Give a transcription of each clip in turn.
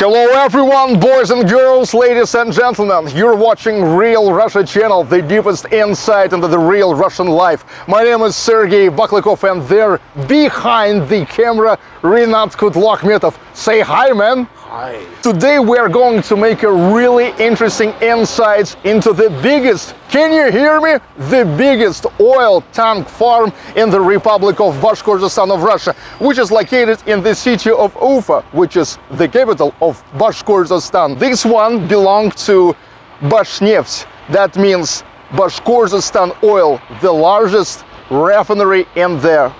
Hello everyone, boys and girls, ladies and gentlemen. You're watching Real Russia channel, the deepest insight into the real Russian life. My name is Sergey Baklykov and there behind the camera, Rinat Kutlakmetov. Say hi, man. Hi. Today we are going to make a really interesting insights into the biggest, can you hear me? The biggest oil tank farm in the Republic of Bashkortostan of Russia, which is located in the city of Ufa, which is the capital of Bashkortostan. This one belonged to Bashneft. That means Bashkortostan Oil, the largest refinery in the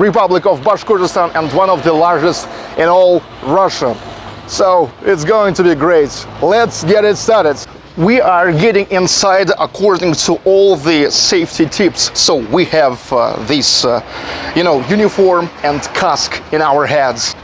Republic of Bashkortostan and one of the largest in all Russia. So it's going to be great. Let's get it started. We are getting inside according to all the safety tips. So we have uh, this, uh, you know, uniform and casque in our heads.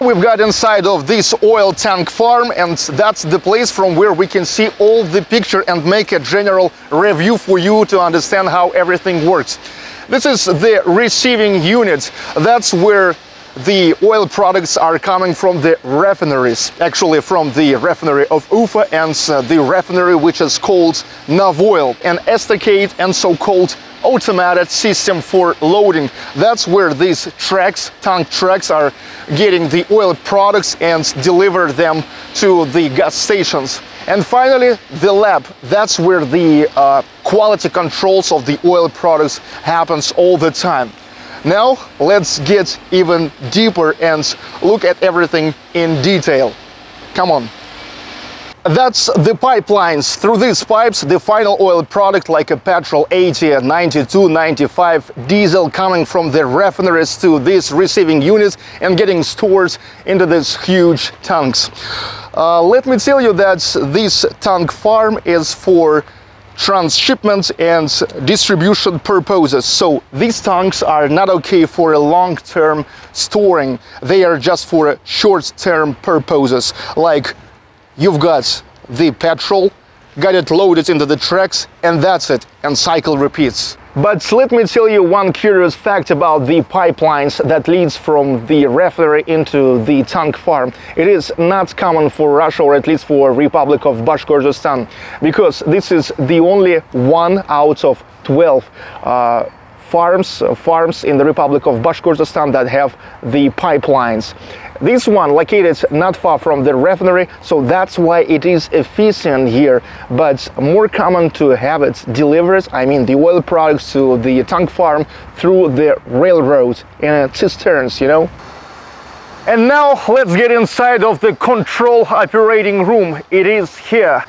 We've got inside of this oil tank farm and that's the place from where we can see all the picture and make a general review for you to understand how everything works. This is the receiving unit. That's where the oil products are coming from the refineries, actually from the refinery of Ufa and uh, the refinery which is called Novoil, an estacade and so-called automated system for loading. That's where these trucks, tank trucks, are getting the oil products and deliver them to the gas stations. And finally, the lab. That's where the uh, quality controls of the oil products happens all the time. Now let's get even deeper and look at everything in detail. Come on. That's the pipelines. Through these pipes, the final oil product like a petrol 80, 92, 95, diesel coming from the refineries to these receiving units and getting stored into these huge tanks. Uh, let me tell you that this tank farm is for transshipment and distribution purposes. So these tanks are not okay for a long-term storing. They are just for short-term purposes. Like you've got the petrol, got it loaded into the tracks, and that's it, and cycle repeats. But let me tell you one curious fact about the pipelines that leads from the refinery into the tank farm. It is not common for Russia or at least for Republic of Bashkortostan because this is the only one out of 12 uh, farms, farms in the Republic of Bashkortostan that have the pipelines. This one located not far from the refinery, so that's why it is efficient here, but more common to have it delivered, I mean the oil products to the tank farm through the railroad in cisterns, you know. And now let's get inside of the control operating room. It is here.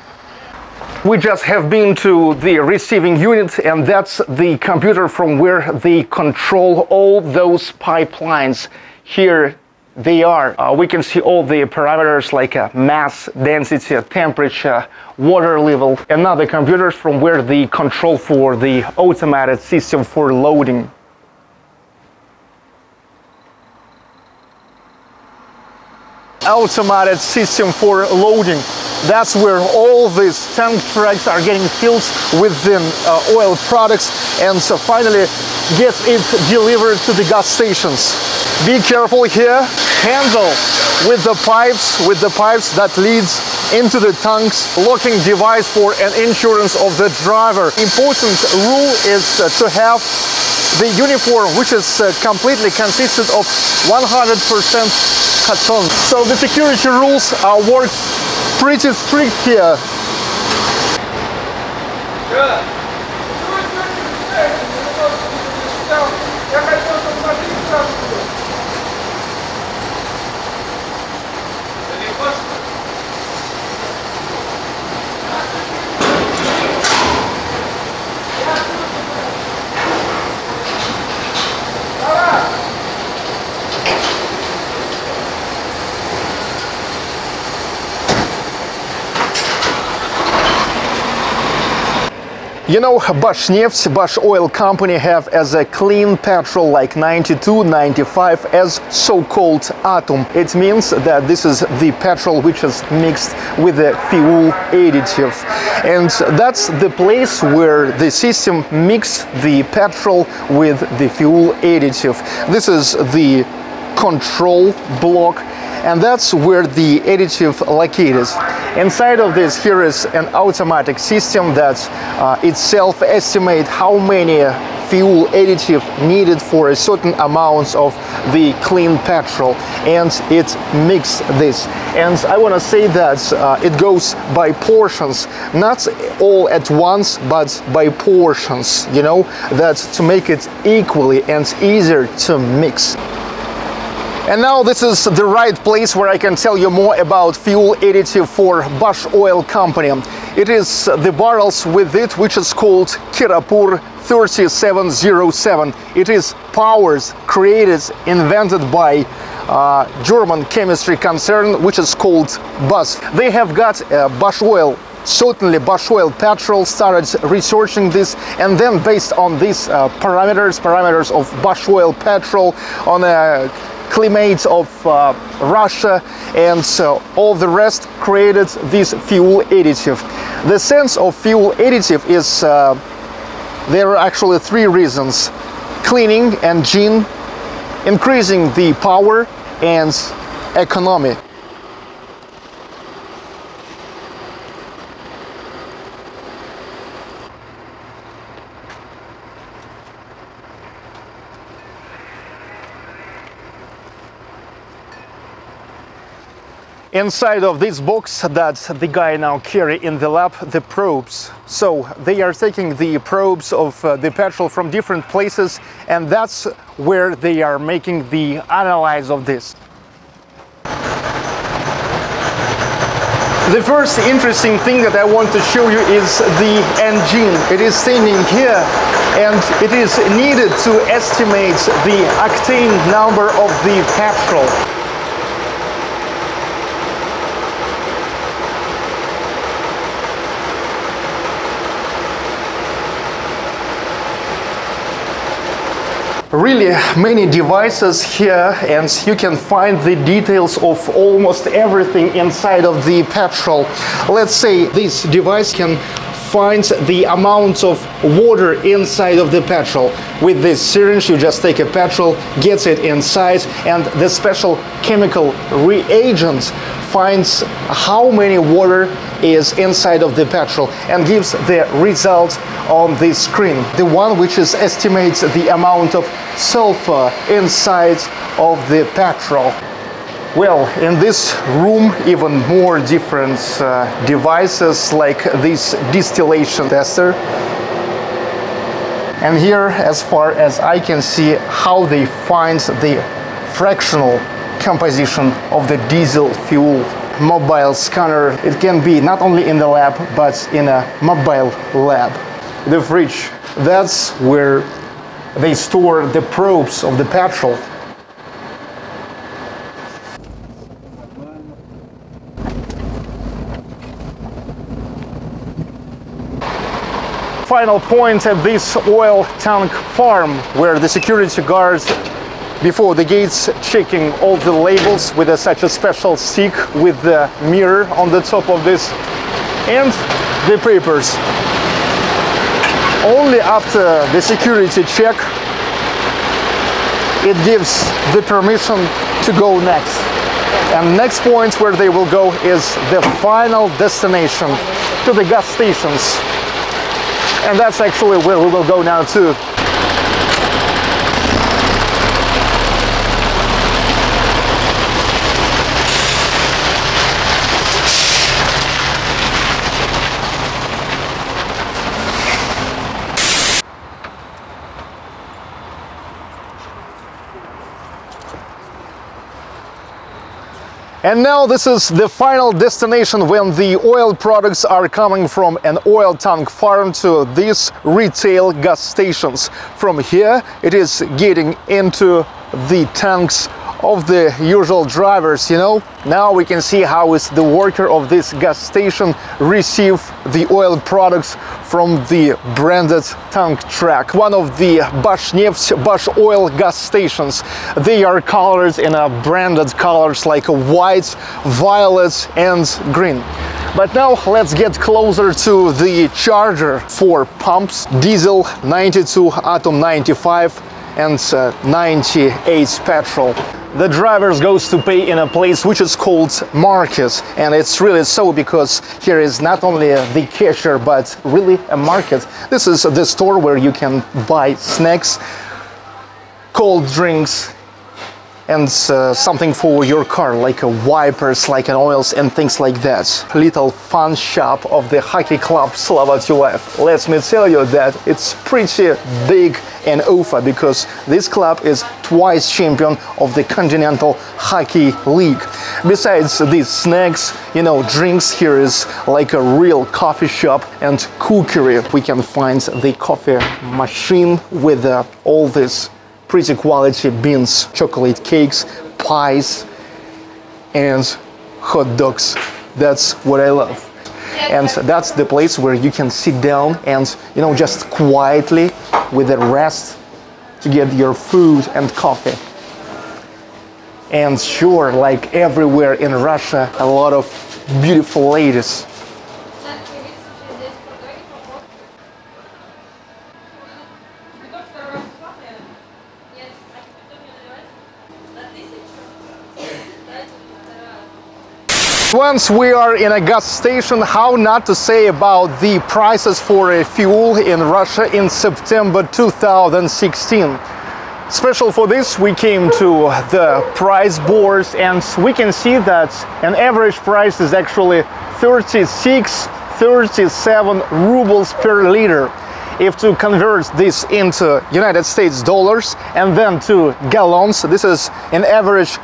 We just have been to the receiving unit and that's the computer from where they control all those pipelines. Here they are. Uh, we can see all the parameters like uh, mass, density, temperature, water level, and other computers from where the control for the automated system for loading. Automated system for loading. That's where all these tank trucks are getting filled with the uh, oil products and so finally get it delivered to the gas stations. Be careful here, handle with the pipes, with the pipes that leads into the tanks, locking device for an insurance of the driver. Important rule is uh, to have the uniform which is uh, completely consisted of 100% Hudson. So the security rules are work pretty strict here. Good. You know, Bashneft, Bash Oil Company have as a clean petrol like 92, 95 as so-called ATUM. It means that this is the petrol which is mixed with the fuel additive. And that's the place where the system mix the petrol with the fuel additive. This is the control block and that's where the additive located. Inside of this here is an automatic system that uh, itself estimate how many fuel additive needed for a certain amount of the clean petrol and it mix this and I want to say that uh, it goes by portions not all at once but by portions you know that to make it equally and easier to mix and now this is the right place where I can tell you more about fuel additive for Bash Oil Company. It is the barrels with it which is called Keropur 3707. It is powers created, invented by uh, German chemistry concern which is called BASF. They have got uh, Bash Oil certainly Bash Oil Petrol started researching this and then based on these uh, parameters, parameters of Bash Oil Petrol on a climate of uh, Russia and uh, all the rest created this fuel additive. The sense of fuel additive is uh, there are actually three reasons cleaning engine increasing the power and economy Inside of this box that the guy now carry in the lab, the probes. So they are taking the probes of uh, the petrol from different places and that's where they are making the analyze of this. The first interesting thing that I want to show you is the engine. It is standing here and it is needed to estimate the octane number of the petrol. Really many devices here and you can find the details of almost everything inside of the petrol. Let's say this device can find the amount of water inside of the petrol. With this syringe you just take a petrol, gets it inside and the special chemical reagent finds how many water is inside of the petrol and gives the result on the screen. The one which is estimates the amount of sulfur inside of the petrol. Well, in this room, even more different uh, devices like this distillation tester. And here, as far as I can see, how they find the fractional composition of the diesel fuel mobile scanner. It can be not only in the lab, but in a mobile lab. The fridge, that's where they store the probes of the petrol. Final point at this oil tank farm where the security guards before the gates checking all the labels with a, such a special stick with the mirror on the top of this and the papers. Only after the security check it gives the permission to go next. And next point where they will go is the final destination to the gas stations and that's actually where we will go now too And now this is the final destination when the oil products are coming from an oil tank farm to these retail gas stations. From here it is getting into the tanks of the usual drivers, you know. Now we can see how is the worker of this gas station receive the oil products from the branded tank track. One of the Bashneft Bash oil gas stations. They are colored in a branded colors like white, violet and green. But now let's get closer to the charger for pumps, diesel 92, ATUM 95 and uh, 98 petrol. The drivers goes to pay in a place which is called market and it's really so because here is not only the cashier but really a market. This is the store where you can buy snacks cold drinks and uh, something for your car like wipers like an oils and things like that. Little fun shop of the hockey club Salavat Yulaev let me tell you that it's pretty big and Ufa because this club is twice champion of the continental hockey league. Besides these snacks you know drinks here is like a real coffee shop and cookery. We can find the coffee machine with uh, all this pretty quality beans, chocolate cakes, pies, and hot dogs. That's what I love. And that's the place where you can sit down and, you know, just quietly with a rest to get your food and coffee. And sure, like everywhere in Russia, a lot of beautiful ladies Once we are in a gas station, how not to say about the prices for fuel in Russia in September 2016. Special for this, we came to the price boards and we can see that an average price is actually 36, 37 rubles per liter. If to convert this into United States dollars and then to gallons, this is an average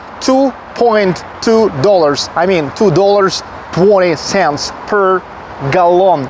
2.2 dollars I mean two dollars 20 cents per gallon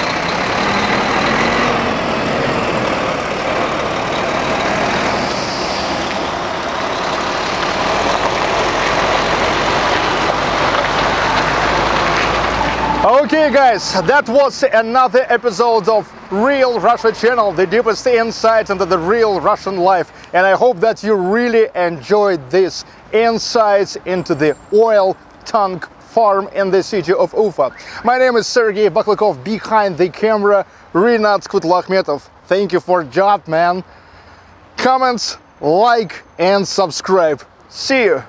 Guys, that was another episode of Real Russia channel, the deepest insight into the real Russian life. And I hope that you really enjoyed this insights into the oil tank farm in the city of Ufa. My name is Sergey Baklykov, behind the camera, Rinat Kutlahmetov. Thank you for job, man. Comments, like and subscribe. See you.